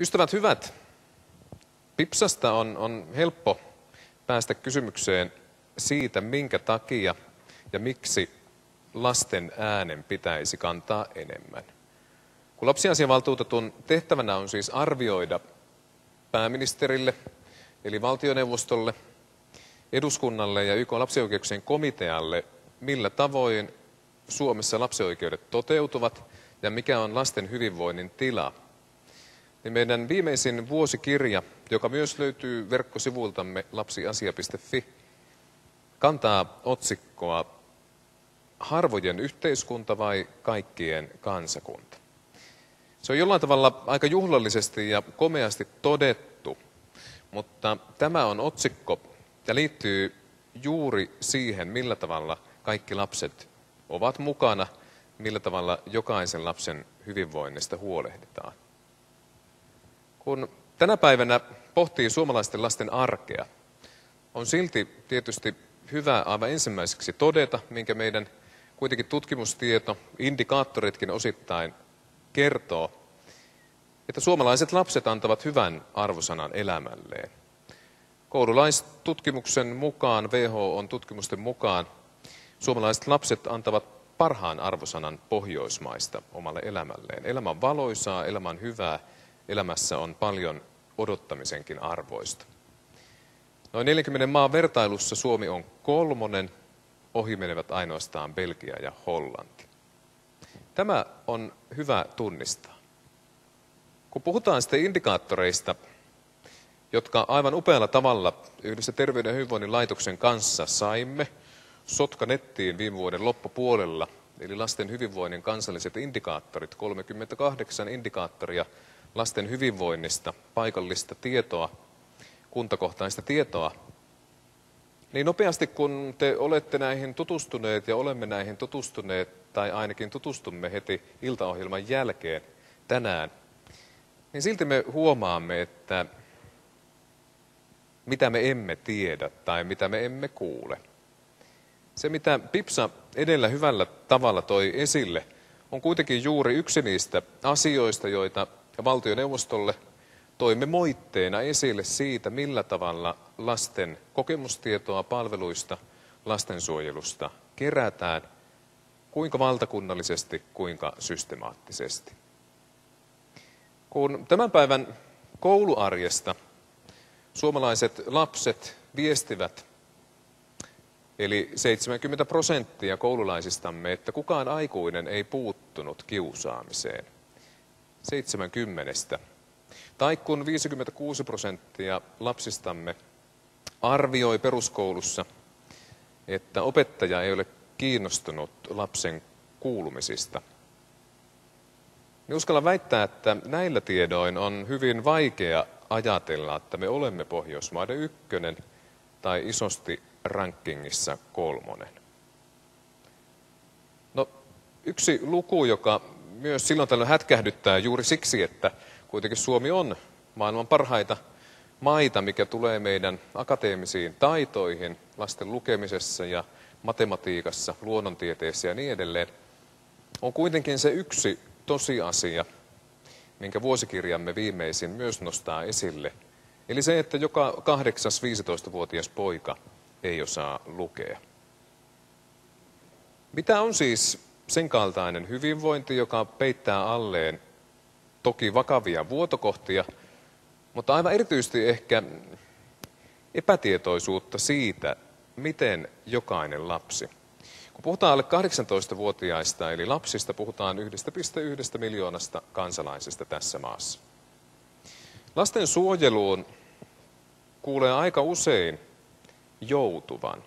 Ystävät hyvät, Pipsasta on, on helppo päästä kysymykseen siitä, minkä takia ja miksi lasten äänen pitäisi kantaa enemmän. Kun lapsiasiavaltuutetun tehtävänä on siis arvioida pääministerille, eli valtioneuvostolle, eduskunnalle ja YK lapsioikeuksien komitealle, millä tavoin Suomessa lapsioikeudet toteutuvat ja mikä on lasten hyvinvoinnin tila, niin meidän viimeisin vuosikirja, joka myös löytyy verkkosivuiltamme lapsiasia.fi, kantaa otsikkoa Harvojen yhteiskunta vai kaikkien kansakunta. Se on jollain tavalla aika juhlallisesti ja komeasti todettu, mutta tämä on otsikko ja liittyy juuri siihen, millä tavalla kaikki lapset ovat mukana, millä tavalla jokaisen lapsen hyvinvoinnista huolehditaan. Kun tänä päivänä pohtii suomalaisten lasten arkea, on silti tietysti hyvä aivan ensimmäiseksi todeta, minkä meidän kuitenkin tutkimustieto, indikaattoritkin osittain kertoo, että suomalaiset lapset antavat hyvän arvosanan elämälleen. Koululaistutkimuksen mukaan, WHO on tutkimusten mukaan, suomalaiset lapset antavat parhaan arvosanan pohjoismaista omalle elämälleen. Elämä on valoisaa, elämä on hyvää, elämässä on paljon odottamisenkin arvoista. Noin 40 maan vertailussa Suomi on kolmonen, ohi menevät ainoastaan Belgia ja Hollanti. Tämä on hyvä tunnistaa. Kun puhutaan sitten indikaattoreista, jotka aivan upealla tavalla yhdessä Terveyden ja hyvinvoinnin laitoksen kanssa saimme Sotka nettiin viime vuoden loppupuolella, eli lasten hyvinvoinnin kansalliset indikaattorit, 38 indikaattoria lasten hyvinvoinnista, paikallista tietoa, kuntakohtaista tietoa, niin nopeasti kun te olette näihin tutustuneet ja olemme näihin tutustuneet, tai ainakin tutustumme heti iltaohjelman jälkeen tänään, niin silti me huomaamme, että mitä me emme tiedä tai mitä me emme kuule. Se, mitä Pipsa edellä hyvällä tavalla toi esille, on kuitenkin juuri yksi niistä asioista, joita valtioneuvostolle toimme moitteena esille siitä, millä tavalla lasten kokemustietoa palveluista, lastensuojelusta kerätään, kuinka valtakunnallisesti, kuinka systemaattisesti. Kun tämän päivän kouluarjesta suomalaiset lapset viestivät, eli 70 prosenttia koululaisistamme, että kukaan aikuinen ei puuttunut kiusaamiseen. 70. Tai kun 56 prosenttia lapsistamme arvioi peruskoulussa, että opettaja ei ole kiinnostunut lapsen kuulumisista – niin uskallan väittää, että näillä tiedoin on hyvin vaikea ajatella, että me olemme Pohjoismaiden ykkönen tai isosti rankingissa kolmonen. No, yksi luku, joka myös silloin tällöin hätkähdyttää juuri siksi, että kuitenkin Suomi on maailman parhaita maita, mikä tulee meidän akateemisiin taitoihin, lasten lukemisessa ja matematiikassa, luonnontieteessä ja niin edelleen, on kuitenkin se yksi tosiasia, minkä vuosikirjamme viimeisin myös nostaa esille. Eli se, että joka kahdeksas 15-vuotias poika ei osaa lukea. Mitä on siis sen kaltainen hyvinvointi, joka peittää alleen toki vakavia vuotokohtia, mutta aivan erityisesti ehkä epätietoisuutta siitä, miten jokainen lapsi kun puhutaan alle 18-vuotiaista, eli lapsista, puhutaan 1,1 miljoonasta kansalaisesta tässä maassa. Lasten suojeluun kuulee aika usein joutuvan.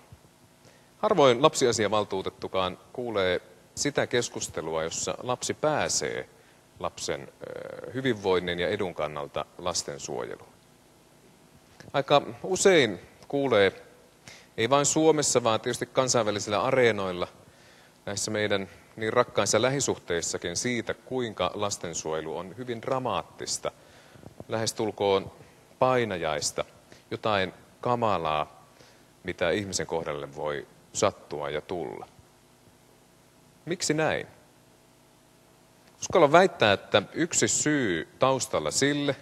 Harvoin lapsiasiavaltuutettukaan kuulee sitä keskustelua, jossa lapsi pääsee lapsen hyvinvoinnin ja edun kannalta lastensuojeluun. Aika usein kuulee ei vain Suomessa, vaan tietysti kansainvälisillä areenoilla, näissä meidän niin rakkaissa lähisuhteissakin siitä, kuinka lastensuojelu on hyvin dramaattista, lähestulkoon painajaista, jotain kamalaa, mitä ihmisen kohdalle voi sattua ja tulla. Miksi näin? Uskallan väittää, että yksi syy taustalla sille,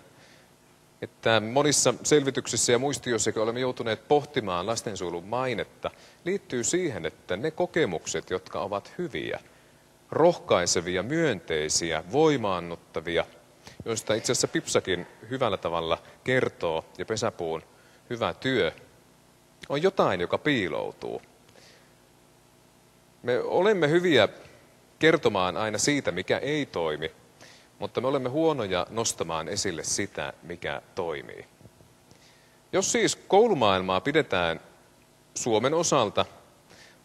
että monissa selvityksissä ja muistioissa, olemme joutuneet pohtimaan lastensuojelun mainetta, liittyy siihen, että ne kokemukset, jotka ovat hyviä, rohkaisevia, myönteisiä, voimaannuttavia, joista itse asiassa Pipsakin hyvällä tavalla kertoo ja Pesäpuun hyvä työ, on jotain, joka piiloutuu. Me olemme hyviä kertomaan aina siitä, mikä ei toimi, mutta me olemme huonoja nostamaan esille sitä, mikä toimii. Jos siis koulumaailmaa pidetään Suomen osalta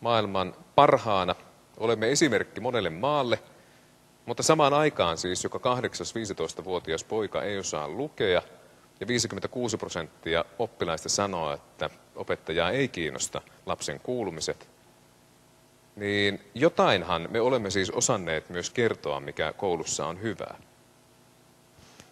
maailman parhaana, olemme esimerkki monelle maalle, mutta samaan aikaan siis joka 8-15-vuotias poika ei osaa lukea ja 56 prosenttia oppilaista sanoo, että opettajaa ei kiinnosta lapsen kuulumiset, niin jotainhan me olemme siis osanneet myös kertoa, mikä koulussa on hyvää.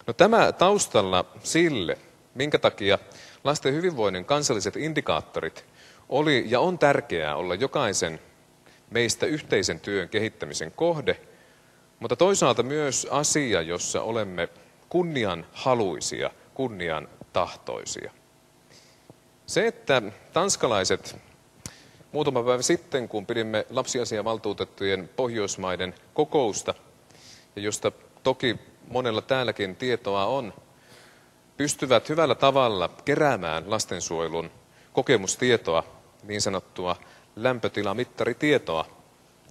No tämä taustalla sille, minkä takia lasten hyvinvoinnin kansalliset indikaattorit oli ja on tärkeää olla jokaisen meistä yhteisen työn kehittämisen kohde, mutta toisaalta myös asia, jossa olemme kunnian haluisia, kunnian tahtoisia. Se, että tanskalaiset muutama päivä sitten, kun pidimme lapsiasiavaltuutettujen Pohjoismaiden kokousta, ja josta toki monella täälläkin tietoa on, pystyvät hyvällä tavalla keräämään lastensuojelun kokemustietoa, niin sanottua lämpötilamittaritietoa,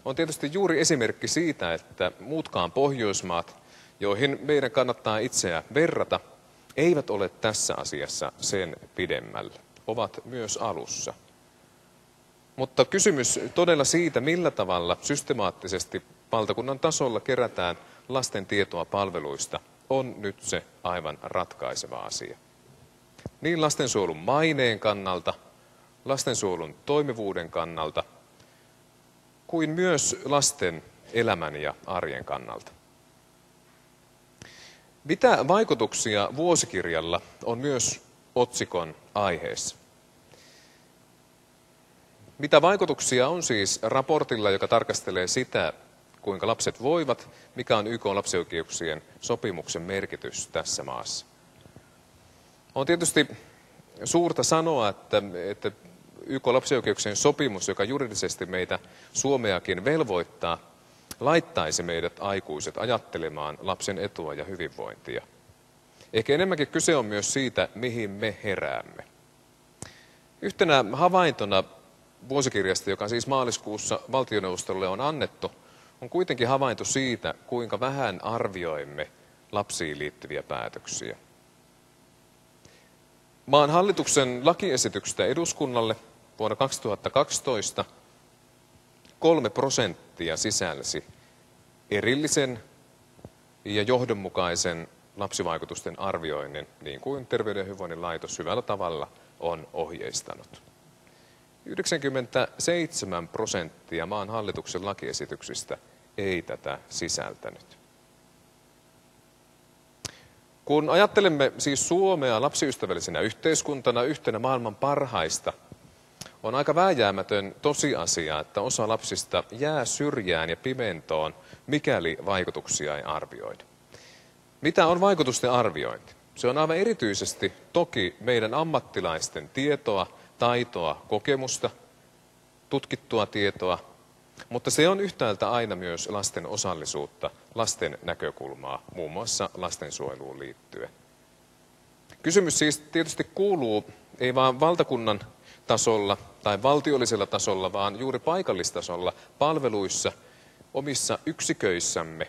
on tietysti juuri esimerkki siitä, että muutkaan Pohjoismaat, joihin meidän kannattaa itseä verrata, eivät ole tässä asiassa sen pidemmällä, ovat myös alussa. Mutta kysymys todella siitä, millä tavalla systemaattisesti valtakunnan tasolla kerätään lasten tietoa palveluista, on nyt se aivan ratkaiseva asia. Niin lastensuojelun maineen kannalta, lastensuojelun toimivuuden kannalta, kuin myös lasten elämän ja arjen kannalta. Mitä vaikutuksia vuosikirjalla on myös otsikon aiheessa? Mitä vaikutuksia on siis raportilla, joka tarkastelee sitä, kuinka lapset voivat, mikä on YK lapsioikeuksien sopimuksen merkitys tässä maassa? On tietysti suurta sanoa, että, että YK lapsioikeuksien sopimus, joka juridisesti meitä Suomeakin velvoittaa, laittaisi meidät aikuiset ajattelemaan lapsen etua ja hyvinvointia. Ehkä enemmänkin kyse on myös siitä, mihin me heräämme. Yhtenä havaintona vuosikirjasta, joka siis maaliskuussa valtioneuvostolle on annettu, on kuitenkin havainto siitä, kuinka vähän arvioimme lapsiin liittyviä päätöksiä. Maan hallituksen lakiesityksestä eduskunnalle vuonna 2012 kolme prosenttia sisälsi erillisen ja johdonmukaisen lapsivaikutusten arvioinnin, niin kuin Terveyden ja hyvinvoinnin laitos hyvällä tavalla on ohjeistanut. 97 prosenttia maan hallituksen lakiesityksistä ei tätä sisältänyt. Kun ajattelemme siis Suomea lapsiystävällisenä yhteiskuntana yhtenä maailman parhaista, on aika vääjäämätön tosiasia, että osa lapsista jää syrjään ja pimentoon, mikäli vaikutuksia ei arvioida. Mitä on vaikutusten arviointi? Se on aivan erityisesti toki meidän ammattilaisten tietoa taitoa, kokemusta, tutkittua tietoa, mutta se on yhtäältä aina myös lasten osallisuutta, lasten näkökulmaa, muun muassa lastensuojeluun liittyen. Kysymys siis tietysti kuuluu ei vain valtakunnan tasolla tai valtiollisella tasolla, vaan juuri paikallistasolla palveluissa, omissa yksiköissämme,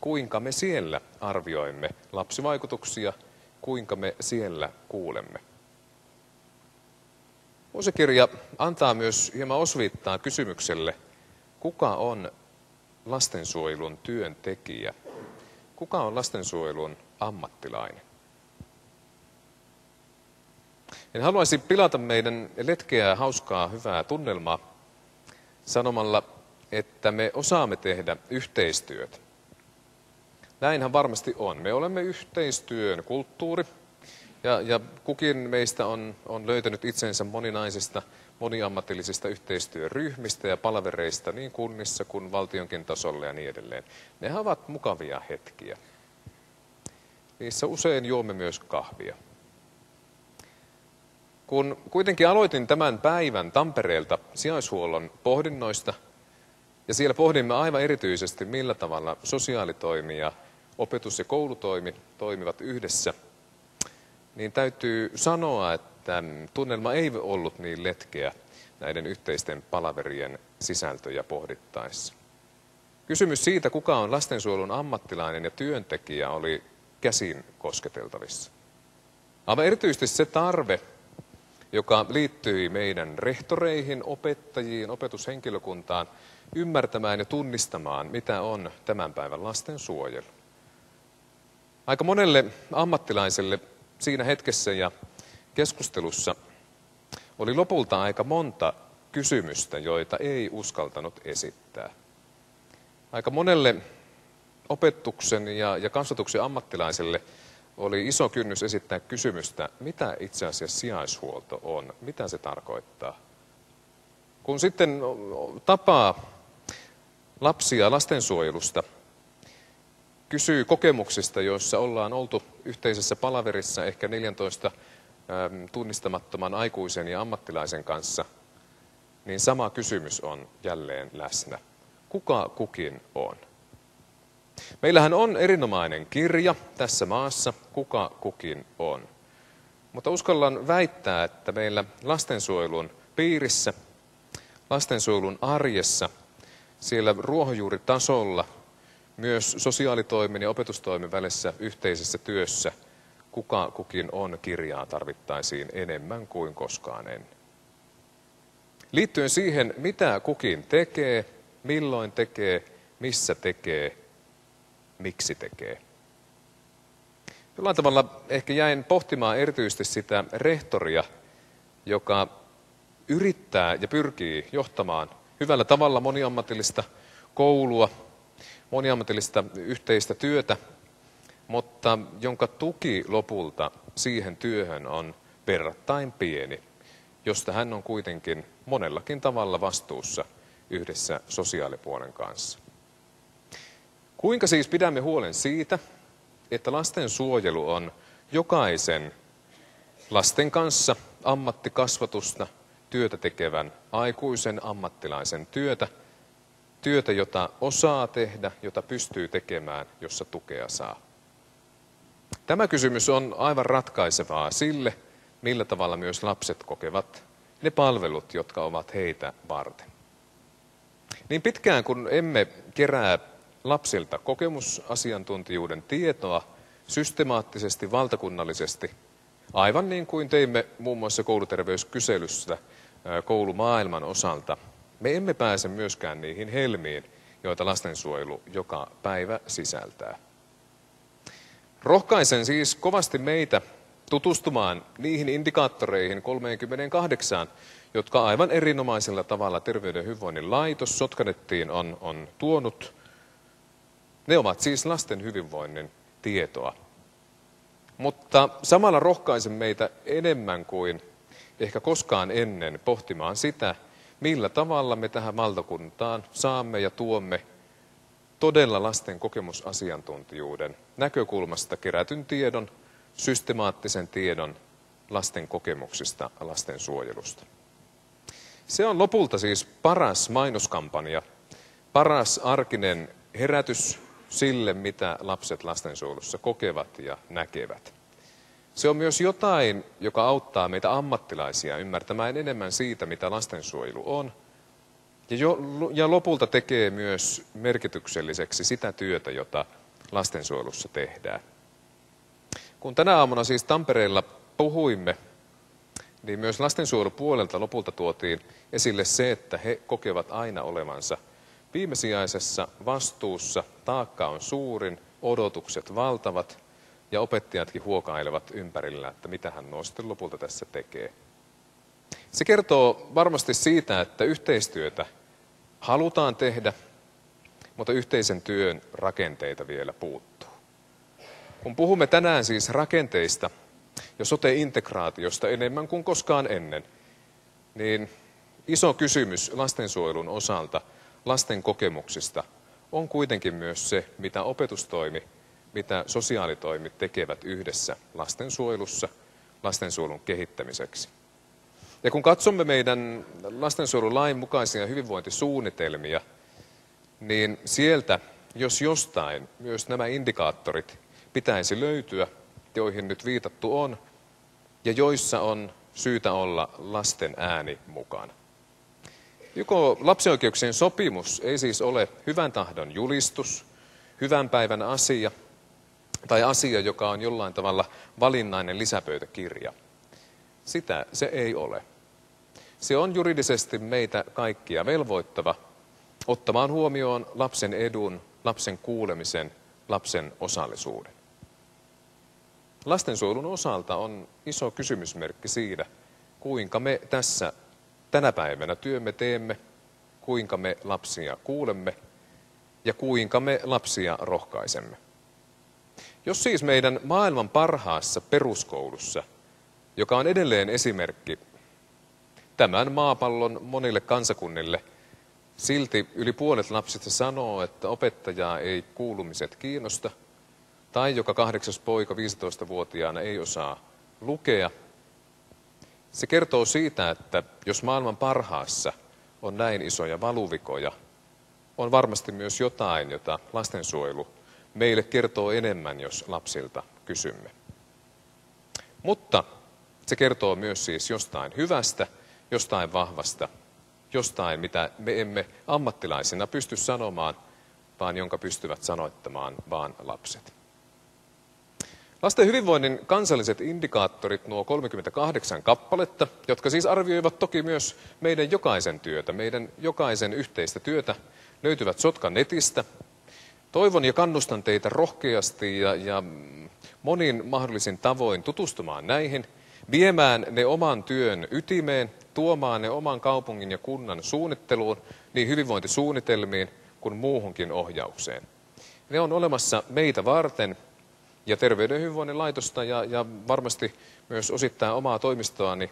kuinka me siellä arvioimme lapsivaikutuksia, kuinka me siellä kuulemme. Vuosikirja antaa myös hieman osviittaa kysymykselle, kuka on lastensuojelun työntekijä? Kuka on lastensuojelun ammattilainen? En haluaisi pilata meidän letkeää, hauskaa, hyvää tunnelmaa sanomalla, että me osaamme tehdä yhteistyötä. Näinhän varmasti on. Me olemme yhteistyön kulttuuri, ja, ja kukin meistä on, on löytänyt itsensä moninaisista, moniammatillisista yhteistyöryhmistä ja palvereista niin kunnissa kuin valtionkin tasolla ja niin edelleen. Nehän ovat mukavia hetkiä. Niissä usein juomme myös kahvia. Kun kuitenkin aloitin tämän päivän Tampereelta sijaishuollon pohdinnoista, ja siellä pohdimme aivan erityisesti, millä tavalla sosiaalitoimi ja opetus- ja koulutoimi toimivat yhdessä, niin täytyy sanoa, että tunnelma ei ollut niin letkeä näiden yhteisten palaverien sisältöjä pohdittaessa. Kysymys siitä, kuka on lastensuojelun ammattilainen ja työntekijä, oli käsin kosketeltavissa. Aivan erityisesti se tarve, joka liittyi meidän rehtoreihin, opettajiin, opetushenkilökuntaan, ymmärtämään ja tunnistamaan, mitä on tämän päivän lastensuojelu. Aika monelle ammattilaiselle siinä hetkessä ja keskustelussa oli lopulta aika monta kysymystä, joita ei uskaltanut esittää. Aika monelle opetuksen ja, ja kasvatuksen ammattilaiselle oli iso kynnys esittää kysymystä, mitä itse asiassa sijaishuolto on, mitä se tarkoittaa. Kun sitten tapaa lapsia lastensuojelusta, kysyy kokemuksista, joissa ollaan oltu yhteisessä palaverissa ehkä 14 tunnistamattoman aikuisen ja ammattilaisen kanssa, niin sama kysymys on jälleen läsnä. Kuka kukin on? Meillähän on erinomainen kirja tässä maassa, kuka kukin on. Mutta uskallan väittää, että meillä lastensuojelun piirissä, lastensuojelun arjessa, siellä ruohonjuuritasolla, myös sosiaalitoimen ja opetustoimen välisessä yhteisessä työssä, kuka kukin on kirjaa tarvittaisiin enemmän kuin koskaan ennen. Liittyen siihen, mitä kukin tekee, milloin tekee, missä tekee, miksi tekee. Jollain tavalla ehkä jäin pohtimaan erityisesti sitä rehtoria, joka yrittää ja pyrkii johtamaan hyvällä tavalla moniammatillista koulua, moniammatillista yhteistä työtä, mutta jonka tuki lopulta siihen työhön on verrattain pieni, josta hän on kuitenkin monellakin tavalla vastuussa yhdessä sosiaalipuolen kanssa. Kuinka siis pidämme huolen siitä, että lastensuojelu on jokaisen lasten kanssa ammattikasvatusta, työtä tekevän aikuisen ammattilaisen työtä, työtä, jota osaa tehdä, jota pystyy tekemään, jossa tukea saa. Tämä kysymys on aivan ratkaisevaa sille, millä tavalla myös lapset kokevat ne palvelut, jotka ovat heitä varten. Niin pitkään kun emme kerää lapsilta kokemusasiantuntijuuden tietoa systemaattisesti, valtakunnallisesti, aivan niin kuin teimme muun muassa kouluterveyskyselyssä koulumaailman osalta. Me emme pääse myöskään niihin helmiin, joita lastensuojelu joka päivä sisältää. Rohkaisen siis kovasti meitä tutustumaan niihin indikaattoreihin 38, jotka aivan erinomaisella tavalla Terveyden hyvinvoinnin laitos Sotkanettiin on, on tuonut ne ovat siis lasten hyvinvoinnin tietoa. Mutta samalla rohkaisen meitä enemmän kuin ehkä koskaan ennen pohtimaan sitä, millä tavalla me tähän valtakuntaan saamme ja tuomme todella lasten kokemusasiantuntijuuden näkökulmasta kerätyn tiedon, systemaattisen tiedon lasten kokemuksista lastensuojelusta. Se on lopulta siis paras mainoskampanja, paras arkinen herätys sille, mitä lapset lastensuojelussa kokevat ja näkevät. Se on myös jotain, joka auttaa meitä ammattilaisia ymmärtämään enemmän siitä, mitä lastensuojelu on, ja, jo, ja lopulta tekee myös merkitykselliseksi sitä työtä, jota lastensuojelussa tehdään. Kun tänä aamuna siis Tampereella puhuimme, niin myös lastensuojelupuolelta lopulta tuotiin esille se, että he kokevat aina olevansa – Viimesijaisessa vastuussa. Taakka on suurin, odotukset valtavat ja opettajatkin huokailevat ympärillä, että mitä hän nuo sitten lopulta tässä tekee. Se kertoo varmasti siitä, että yhteistyötä halutaan tehdä, mutta yhteisen työn rakenteita vielä puuttuu. Kun puhumme tänään siis rakenteista ja sote-integraatiosta enemmän kuin koskaan ennen, niin iso kysymys lastensuojelun osalta – lasten kokemuksista on kuitenkin myös se, mitä opetustoimi, mitä sosiaalitoimi tekevät yhdessä lastensuojelussa, lastensuojelun kehittämiseksi. Ja kun katsomme meidän lastensuojelulain mukaisia hyvinvointisuunnitelmia, niin sieltä, jos jostain, myös nämä indikaattorit pitäisi löytyä, joihin nyt viitattu on, ja joissa on syytä olla lasten ääni mukana. Joko lapsioikeuksien sopimus ei siis ole hyvän tahdon julistus, hyvän päivän asia tai asia, joka on jollain tavalla valinnainen lisäpöytäkirja. Sitä se ei ole. Se on juridisesti meitä kaikkia velvoittava ottamaan huomioon lapsen edun, lapsen kuulemisen, lapsen osallisuuden. Lastensuojelun osalta on iso kysymysmerkki siitä, kuinka me tässä tänä päivänä työmme teemme, kuinka me lapsia kuulemme ja kuinka me lapsia rohkaisemme. Jos siis meidän maailman parhaassa peruskoulussa, joka on edelleen esimerkki tämän maapallon monille kansakunnille, silti yli puolet lapsista sanoo, että opettajaa ei kuulumiset kiinnosta, tai joka kahdeksas poika 15-vuotiaana ei osaa lukea – se kertoo siitä, että jos maailman parhaassa on näin isoja valuvikoja, on varmasti myös jotain, jota lastensuojelu meille kertoo enemmän, jos lapsilta kysymme. Mutta se kertoo myös siis jostain hyvästä, jostain vahvasta, jostain, mitä me emme ammattilaisina pysty sanomaan, vaan jonka pystyvät sanoittamaan vaan lapset. Lasten hyvinvoinnin kansalliset indikaattorit, nuo 38 kappaletta, jotka siis arvioivat toki myös meidän jokaisen työtä, meidän jokaisen yhteistä työtä, löytyvät Sotkan netistä. Toivon ja kannustan teitä rohkeasti ja, ja monin mahdollisin tavoin tutustumaan näihin, viemään ne oman työn ytimeen, tuomaan ne oman kaupungin ja kunnan suunnitteluun, niin hyvinvointisuunnitelmiin kuin muuhunkin ohjaukseen. Ne on olemassa meitä varten ja Terveyden hyvinvoinnin laitosta ja, ja varmasti myös osittain omaa toimistoa niin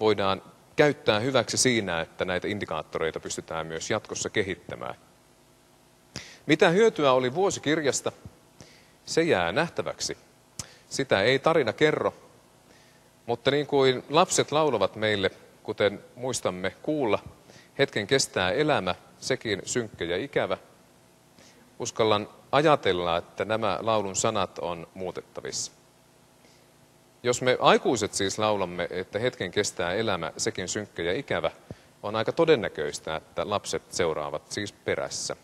voidaan käyttää hyväksi siinä, että näitä indikaattoreita pystytään myös jatkossa kehittämään. Mitä hyötyä oli vuosikirjasta? Se jää nähtäväksi. Sitä ei tarina kerro, mutta niin kuin lapset laulavat meille, kuten muistamme kuulla, hetken kestää elämä, sekin synkkä ja ikävä. Uskallan ajatella, että nämä laulun sanat on muutettavissa. Jos me aikuiset siis laulamme, että hetken kestää elämä, sekin synkkä ja ikävä, on aika todennäköistä, että lapset seuraavat siis perässä.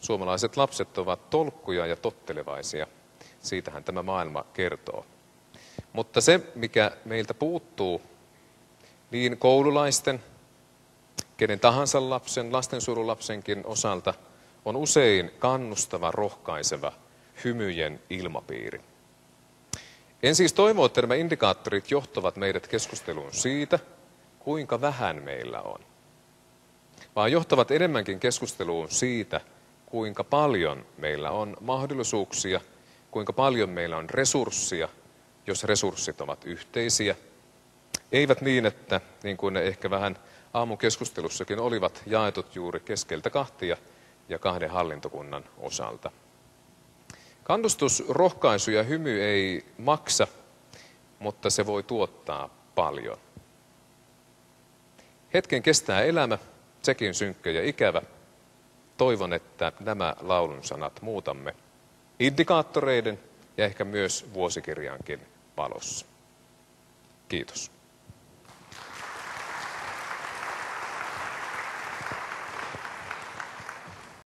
Suomalaiset lapset ovat tolkkuja ja tottelevaisia. Siitähän tämä maailma kertoo. Mutta se, mikä meiltä puuttuu, niin koululaisten, kenen tahansa lapsen, lastensuojelulapsenkin osalta – on usein kannustava, rohkaiseva, hymyjen ilmapiiri. En siis toivo, että nämä indikaattorit johtavat meidät keskusteluun siitä, kuinka vähän meillä on, vaan johtavat enemmänkin keskusteluun siitä, kuinka paljon meillä on mahdollisuuksia, kuinka paljon meillä on resursseja, jos resurssit ovat yhteisiä. Eivät niin, että niin kuin ne ehkä vähän aamukeskustelussakin olivat jaetut juuri keskeltä kahtia – ja kahden hallintokunnan osalta. Kannustus, rohkaisu ja hymy ei maksa, mutta se voi tuottaa paljon. Hetken kestää elämä, sekin synkkä ja ikävä. Toivon, että nämä laulun sanat muutamme indikaattoreiden ja ehkä myös vuosikirjankin valossa. Kiitos.